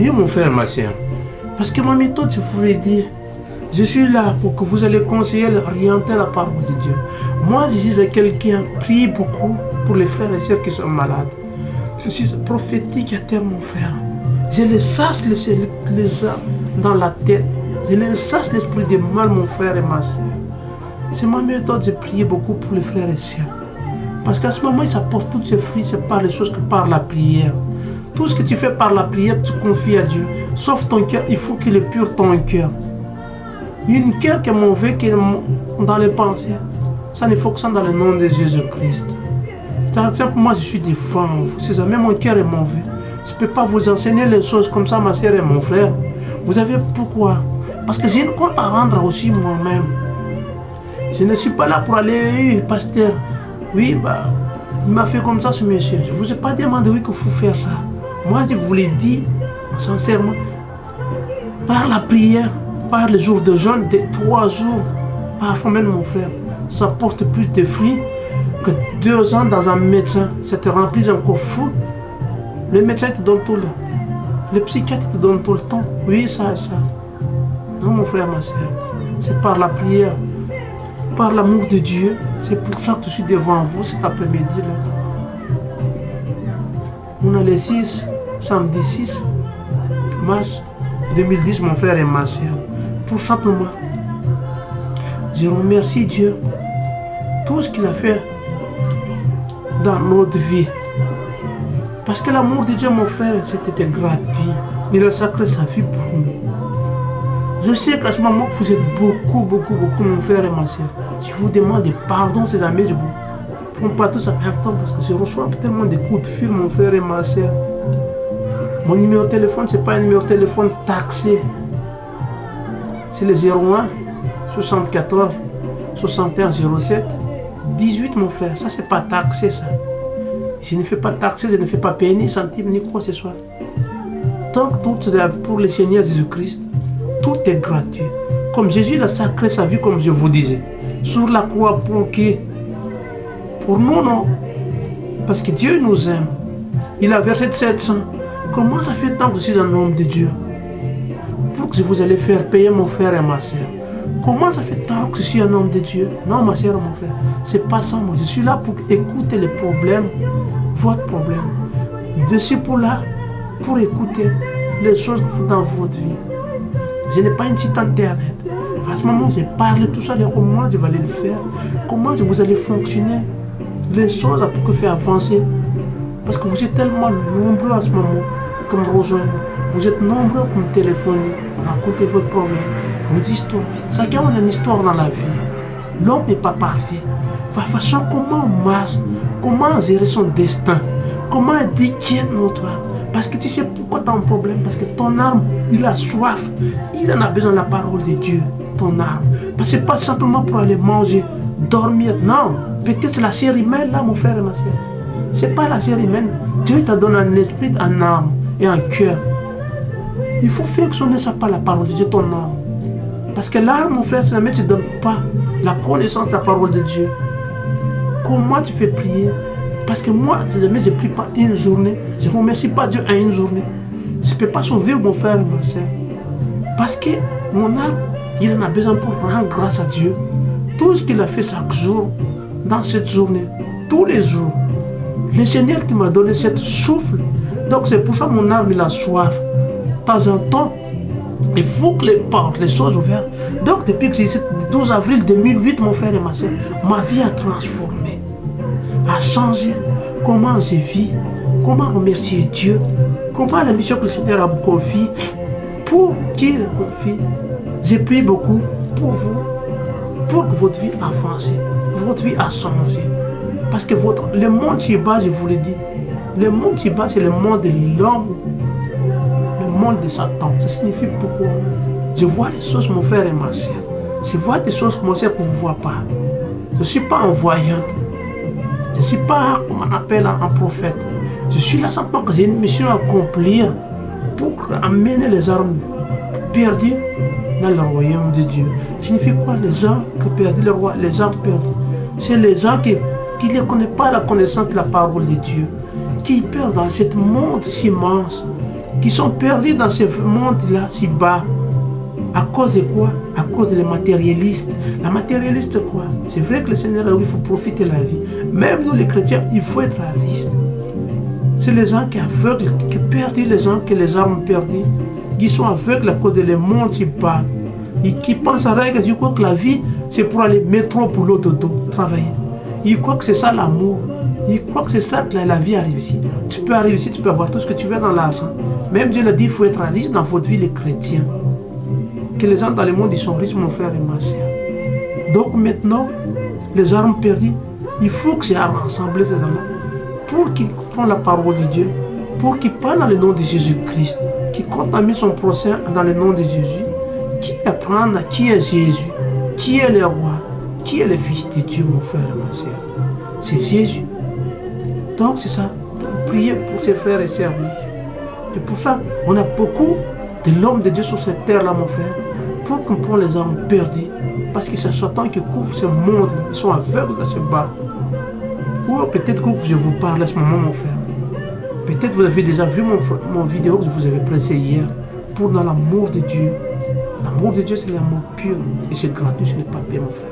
Oui, mon frère, ma soeur. Parce que ma méthode, je vous l'ai dit, je suis là pour que vous allez conseiller, orienter la parole de Dieu. Moi, je suis quelqu'un, prie beaucoup pour les frères et sœurs qui sont malades. Je suis prophétique à terre, mon frère. Je les sache les, les, dans la tête. Je les sache l'esprit de mal, mon frère et ma soeur. C'est ma méthode de prier beaucoup pour les frères et sœurs. Parce qu'à ce moment, ils apportent tous ces fruits, c'est pas les choses que par la prière. Tout ce que tu fais par la prière, tu confies à Dieu. Sauf ton cœur, il faut qu'il est pur ton cœur. Une cœur qui est mauvais, qui est dans les pensées, ça ne fonctionne dans le nom de Jésus-Christ. Par exemple, moi, je suis défend. C'est ça, même mon cœur est mauvais. Je ne peux pas vous enseigner les choses comme ça, ma soeur et mon frère. Vous savez pourquoi? Parce que j'ai une compte à rendre aussi moi-même. Je ne suis pas là pour aller, pasteur. Oui, bah, il m'a fait comme ça ce monsieur. Je ne vous ai pas demandé oui qu'il faut faire ça. Moi, je vous l'ai dit, sincèrement, par la prière, par les jours de jeûne, trois jours, parfois même mon frère, ça porte plus de fruits que deux ans dans un médecin. Ça te remplit encore fou. Le médecin te donne tout le Le psychiatre te donne tout le temps. Oui, ça, ça. Non, mon frère, ma soeur. C'est par la prière, par l'amour de Dieu. C'est pour ça que je suis devant vous cet après-midi. On a les 6, samedi 6 mars 2010, mon frère et ma soeur. Pour simplement, je remercie Dieu. Tout ce qu'il a fait dans notre vie. Parce que l'amour de Dieu, mon frère, c'était gratuit. Il a sacré sa vie pour nous. Je sais qu'à ce moment, vous êtes beaucoup, beaucoup, beaucoup, mon frère et ma soeur. Je vous demande pardon, ces amis. Je vous prends pas tous en même temps parce que je reçois tellement de coups de fil, mon frère et ma soeur. Mon numéro de téléphone, ce n'est pas un numéro de téléphone taxé. C'est le 01 74 61 07 18, mon frère. Ça, c'est pas taxé, ça. Si je ne fais pas taxer, je ne fais pas payer ni centime, ni quoi que ce soit. Donc, tout pour le Seigneur Jésus-Christ, tout est gratuit. Comme Jésus a sacré sa vie, comme je vous disais, sur la croix pour qui Pour nous, non. Parce que Dieu nous aime. Il a versé de cette sang. Comment ça fait tant que je suis un homme de Dieu Pour que vous allez faire payer mon frère et ma soeur. Comment ça fait tant que je suis un homme de Dieu? Non, ma soeur, mon frère, c'est pas ça, moi. Je suis là pour écouter les problèmes, votre problème. Je suis pour là pour écouter les choses dans votre vie. Je n'ai pas une site internet. À ce moment, j'ai parlé tout ça, comment je vais aller le faire, comment vous allez fonctionner, les choses pour que faire avancer. Parce que vous êtes tellement nombreux à ce moment comme me rejoindre. Vous êtes nombreux pour me téléphoner, raconter votre problème, vos histoires. Chacun a une histoire dans la vie. L'homme n'est pas parfait. Va façon comment on marche, comment gérer son destin, comment éduquer notre âme. Parce que tu sais pourquoi tu as un problème? Parce que ton âme, il a soif. Il en a besoin de la parole de Dieu, ton âme. Parce que pas simplement pour aller manger, dormir. Non, peut-être la chair humaine, là, mon frère et ma soeur. C'est pas la chair humaine. Dieu t'a donné un esprit, un âme et un cœur. Il faut fonctionner ça par la parole de Dieu, ton âme. Parce que là, mon frère, jamais tu ne donnes pas la connaissance de la parole de Dieu, comment tu fais prier? Parce que moi, jamais je ne prie pas une journée, je ne remercie pas Dieu à une journée. Je ne peux pas sauver mon frère, ma soeur. Parce que mon âme, il en a besoin pour rendre grâce à Dieu. Tout ce qu'il a fait chaque jour, dans cette journée, tous les jours. Le Seigneur qui m'a donné cette souffle. Donc c'est pour ça que mon âme, il a soif. De temps en temps, il faut que les portes, les choses ouvertes. Donc depuis que c'est le 12 avril 2008, mon frère et ma soeur, ma vie a transformé, a changé. Comment je vis, comment remercier Dieu, comment la mission que le Seigneur a confiée, pour qui il confie. J'ai prié beaucoup pour vous, pour que votre vie avance, votre vie a changé. Parce que votre, le monde qui bas, je vous le dis, le monde qui bas, c'est le monde de l'homme monde de Satan. Ça signifie pourquoi? Je vois les choses, mon frère et ma soeur. Je vois des choses, mon soeur, que vous ne voyez pas. Je ne suis pas un voyant. Je ne suis pas, comme on appelle, un prophète. Je suis là simplement que j'ai une mission à accomplir pour amener les armes perdues dans le royaume de Dieu. Ça signifie quoi les gens qui perdent le roi, les armes perdues? C'est les gens qui, qui ne connaissent pas la connaissance de la parole de Dieu, qui perdent dans ce monde si immense qui sont perdus dans ce monde-là si bas. À cause de quoi? À cause des matérialistes. La matérialiste quoi? C'est vrai que le Seigneur a dit il faut profiter de la vie. Même nous les chrétiens, il faut être réaliste. C'est les gens qui aveugles, qui perdent les gens que les armes perdus. Qui sont aveugles à cause de monde si bas. Et qui pensent à rien, ils croient que la vie, c'est pour aller métro pour l'autre travailler. Ils croient que c'est ça l'amour. Ils croient que c'est ça que la, vie arrive ici. Tu peux arriver ici, tu peux avoir tout ce que tu veux dans l'argent. Même Dieu l'a dit, il faut être riche dans votre vie, les chrétiens. Que les gens dans le monde, ils sont riches, mon frère et ma soeur. Donc maintenant, les armes perdues, il faut que ces armes rassemblées, ces armes, pour qu'ils prennent la parole de Dieu, pour qu'ils parlent dans le nom de Jésus-Christ, qu'ils contaminent son procès dans le nom de Jésus, qui apprend qui est Jésus, qui est le roi, qui est le fils de Dieu, mon frère et ma soeur? C'est Jésus. Donc c'est ça. Priez pour ses frères et sœurs. Et pour ça, on a beaucoup de l'homme de Dieu sur cette terre-là, mon frère, pour qu'on prenne les armes perdues. Parce que c'est Satan qui couvre ce monde. Ils sont aveugles dans ce bas. Ou peut-être que je vous parle à ce moment, mon frère. Peut-être vous avez déjà vu mon, mon vidéo que je vous avais pressé hier. Pour dans l'amour de Dieu. L'amour de Dieu, c'est l'amour pur. Et c'est gratuit, ce n'est pas pire, mon frère.